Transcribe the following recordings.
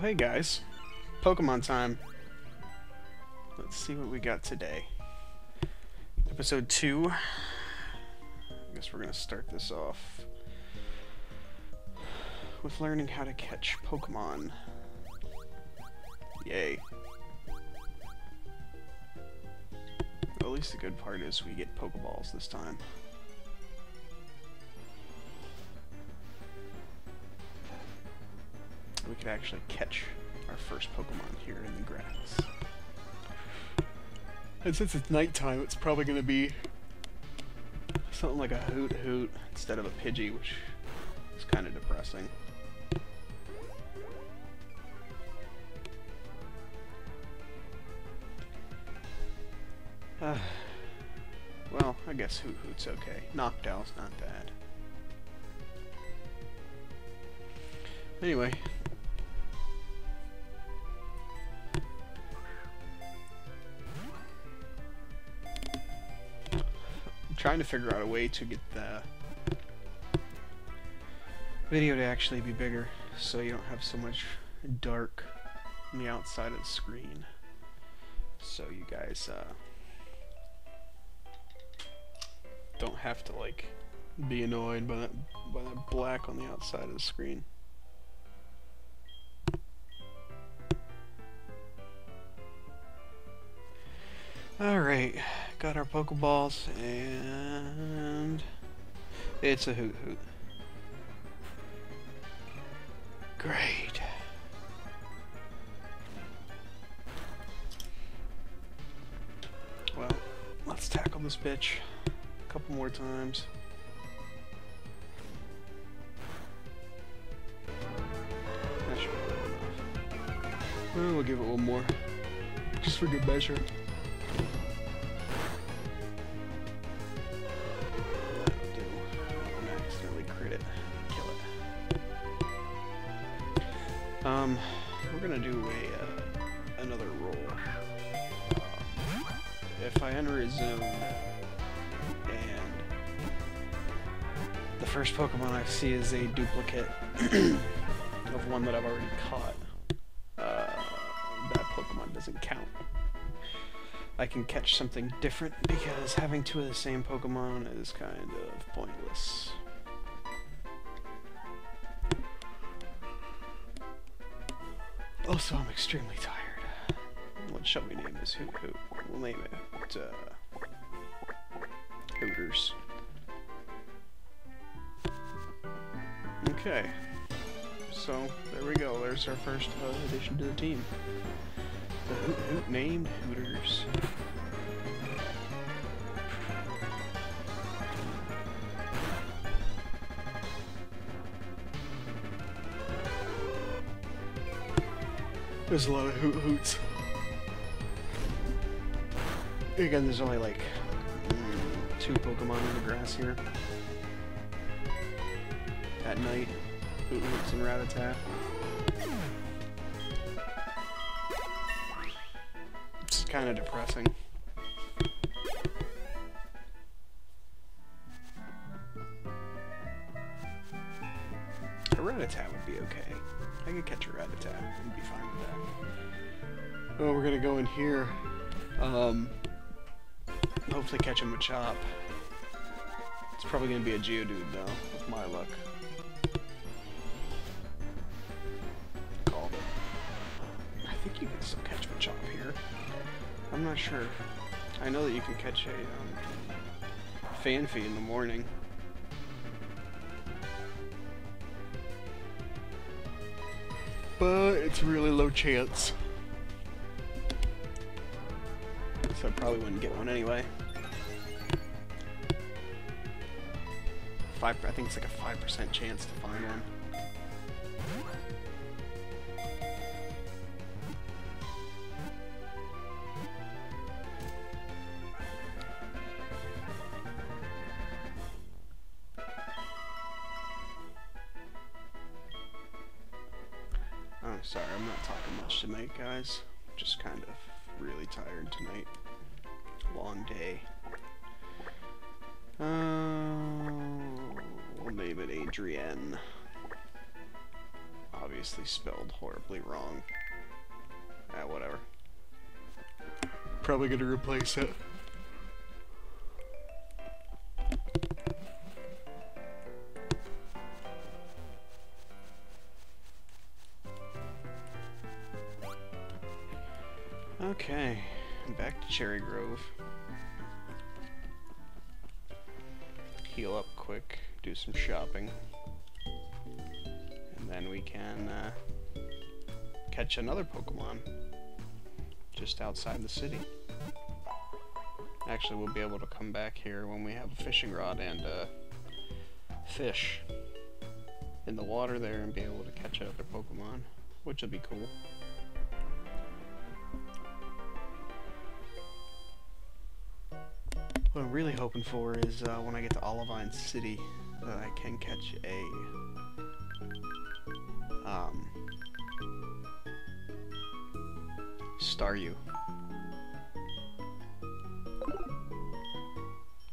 hey guys. Pokemon time. Let's see what we got today. Episode 2. I guess we're gonna start this off with learning how to catch Pokemon. Yay. Well, at least the good part is we get Pokeballs this time. We could actually catch our first Pokemon here in the grass. And since it's nighttime, it's probably going to be something like a Hoothoot instead of a Pidgey, which is kind of depressing. Uh, well, I guess Hoothoot's okay. Noctowl's not bad. Anyway. Trying to figure out a way to get the video to actually be bigger so you don't have so much dark on the outside of the screen. So you guys, uh, don't have to like be annoyed by that by that black on the outside of the screen. Alright, got our Pokeballs and it's a hoot hoot. Great. Well, let's tackle this bitch a couple more times. That should be good enough. Well, we'll give it one more. Just for good measure. Pokemon I see is a duplicate of one that I've already caught, uh, that Pokemon doesn't count. I can catch something different because having two of the same Pokemon is kind of pointless. Also, I'm extremely tired. What shall we name this Hoothoot? We'll name it uh, Hooters. Okay. So, there we go. There's our first uh, addition to the team. The Hoothoot named Hooters. There's a lot of Hoothoots. Again, there's only like mm, two Pokemon in the grass here. At night, Hoothoots and Rattata. It's kind of depressing. A Rattata would be okay. I could catch a Rattata and be fine with that. Oh, we're gonna go in here. Um, hopefully catch him a Machop. It's probably gonna be a Geodude though, with my luck. Think you can still catch a Machop here. I'm not sure. I know that you can catch a um, Phanpy in the morning. But it's really low chance. So I probably wouldn't get one anyway. Five, I think it's like a five percent chance to find one. Sorry, I'm not talking much tonight, guys. Just kind of really tired tonight. Long day. Uh, we'll name it Adrienne. obviously spelled horribly wrong. Ah, whatever. Probably gonna replace it. Cherrygrove. Heal up quick, do some shopping. And then we can uh, catch another Pokemon just outside the city. Actually, we'll be able to come back here when we have a fishing rod and uh, fish in the water there and be able to catch other Pokemon, which will be cool. What I'm really hoping for is uh, when I get to Olivine City that I can catch a um, Staryu.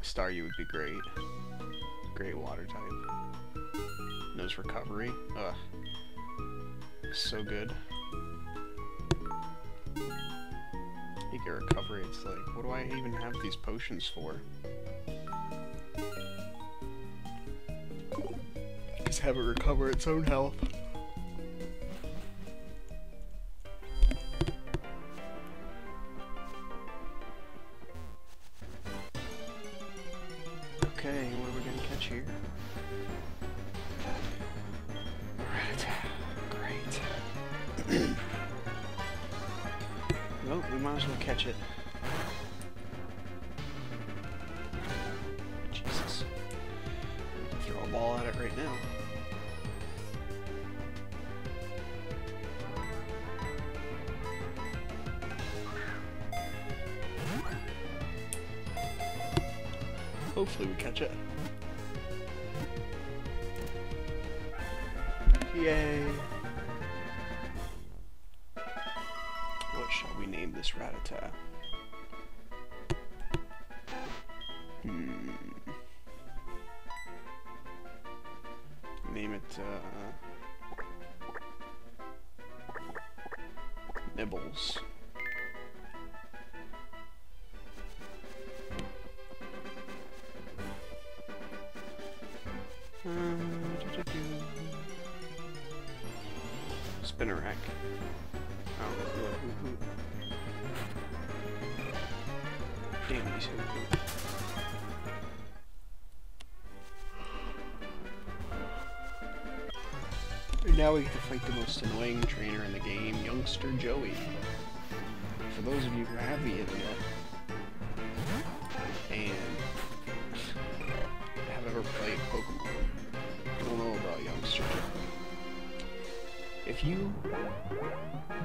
Staryu would be great. Great water type. Knows recovery. Ugh. So good. You get recovery, it's like, what do I even have these potions for? Just have it recover its own health. Catch it. Jesus. Throw a ball at it right now. Hopefully we catch it. Yay! Nibbles. Spinarak. Oh, Hula Hoop Hoop. Damn these Hoop Hoop. Now we get to fight the most annoying trainer in the game, Youngster Joey. For those of you who have the internet, and have ever played Pokemon, don't know about Youngster Joey. If you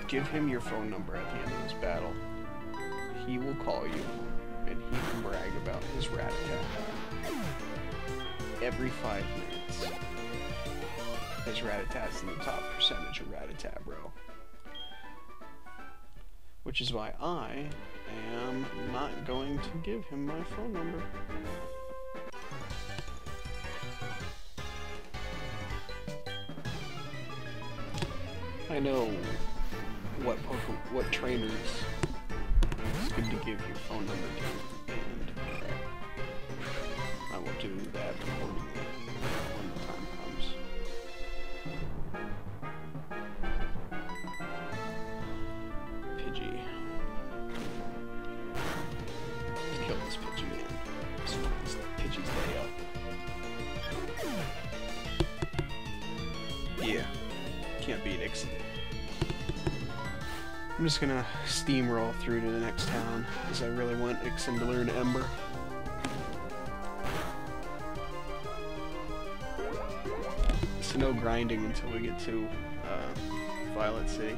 give him your phone number at the end of this battle, he will call you and he can brag about his Rattata every five minutes. His Rattata's in the top percentage of Rattata, bro. Which is why I am not going to give him my phone number. I know what what trainers it's good to give your phone number to, and I'm just gonna steamroll through to the next town, because I really want Ixon to learn Ember. So no grinding until we get to uh, Violet City.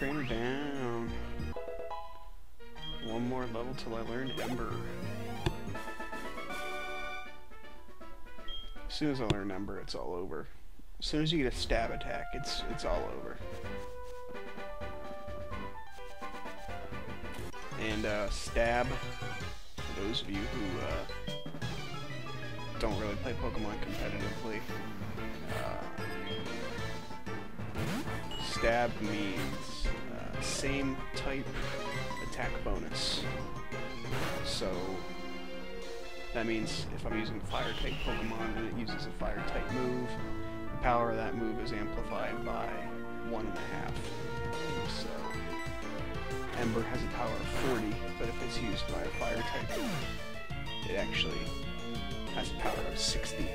Trainer down. One more level till I learn Ember. As soon as I learn Ember, it's all over. As soon as you get a stab attack, it's it's all over. And uh, stab, for those of you who uh, don't really play Pokemon competitively, uh, stab means same type attack bonus. So that means if I'm using fire type Pokemon and it uses a fire type move, the power of that move is amplified by one and a half. So Ember has a power of 40, but if it's used by a fire type, it actually has a power of 60.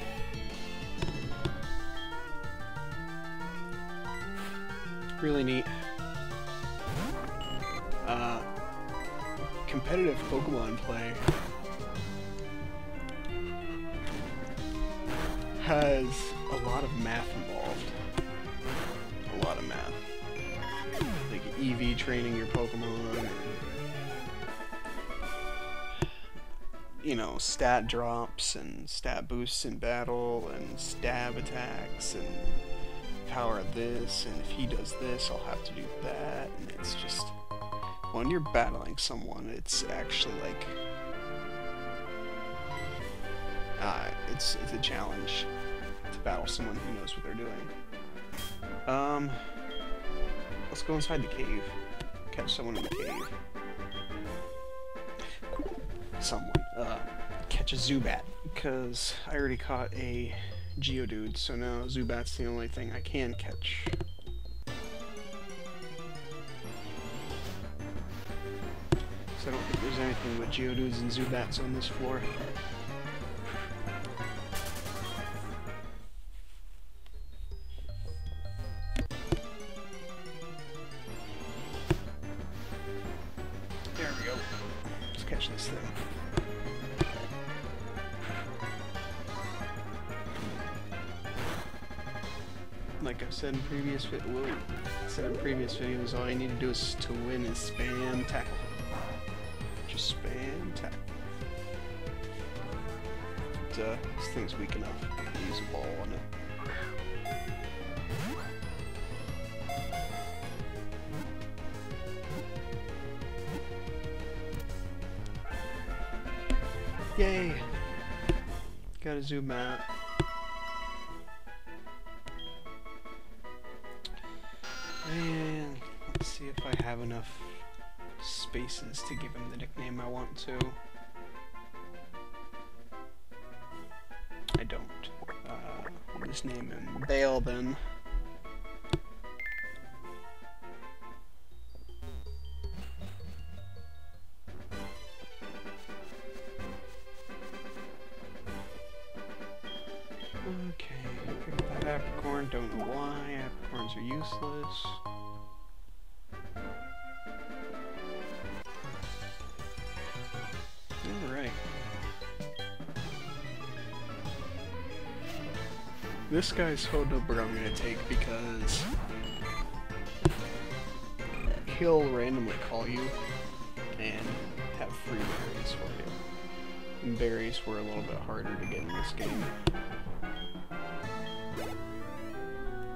Really neat. Uh, competitive Pokemon play has a lot of math involved. A lot of math. Like EV training your Pokemon, and, you know, stat drops and stat boosts in battle and stab attacks and power of this, and if he does this, I'll have to do that, and it's just when you're battling someone, it's actually like uh, it's it's a challenge to battle someone who knows what they're doing. Um, let's go inside the cave. Catch someone in the cave. Someone. Uh, catch a Zubat because I already caught a Geodude, so now Zubat's the only thing I can catch. But Geodudes and Zubats on this floor. There we go. Let's catch this thing. Like I've said in previous said in previous videos, all you need to do is to win is spam tackle. Uh, this thing's weak enough. Use a ball on it. Yay! Gotta zoom out. And let's see if I have enough spaces to give him the nickname I want to. Bale then. Okay, pick up that apricorn, don't know why, apricorns are useless. This guy's number I'm gonna take because he'll randomly call you and have free berries for you. And berries were a little bit harder to get in this game.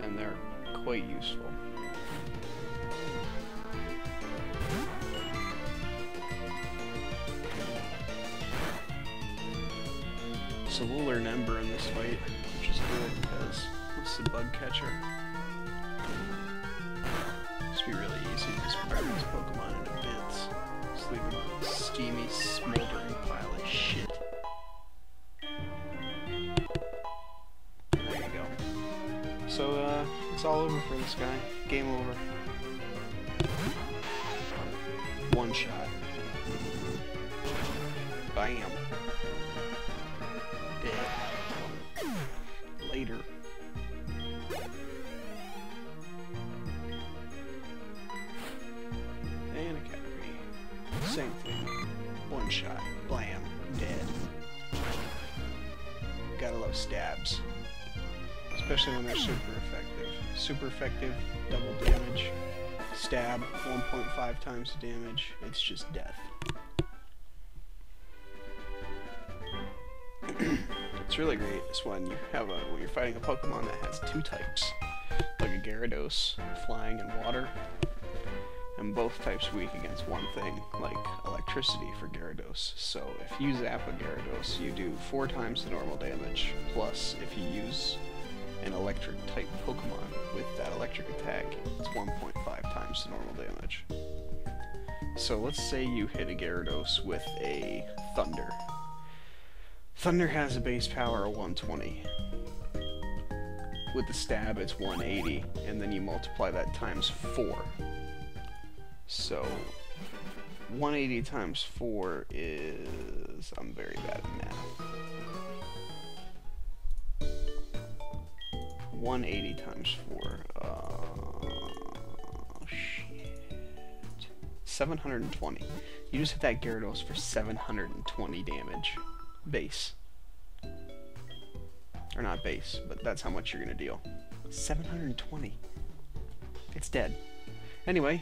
and they're quite useful. So we'll learn Ember in this fight, which is good because it's the bug catcher. This be really easy to just burn this Pokemon into bits. Just leave him a steamy, smoldering pile of shit. There you go. So, uh, it's all over for this guy. Game over. Same thing. One shot. Blam. Dead. Gotta love stabs especially when they're super effective. Super effective, double damage, stab, 1.5 times the damage, it's just death. it's really great is when you have a when you're fighting a Pokemon that has two types, like a Gyarados, flying and water, and both types weak against one thing, like electricity for Gyarados. So if you zap a Gyarados, you do four times the normal damage, plus if you use an electric type Pokemon with that electric attack, it's 1.5 times the normal damage. So let's say you hit a Gyarados with a Thunder. Thunder has a base power of 120. With the stab, it's 180, and then you multiply that times 4. So, 180 times 4 is... I'm very bad at math. 180 times 4. Uh, shit. 720. You just hit that Gyarados for 720 damage. Base. Or not base, but that's how much you're gonna deal. 720. It's dead. Anyway,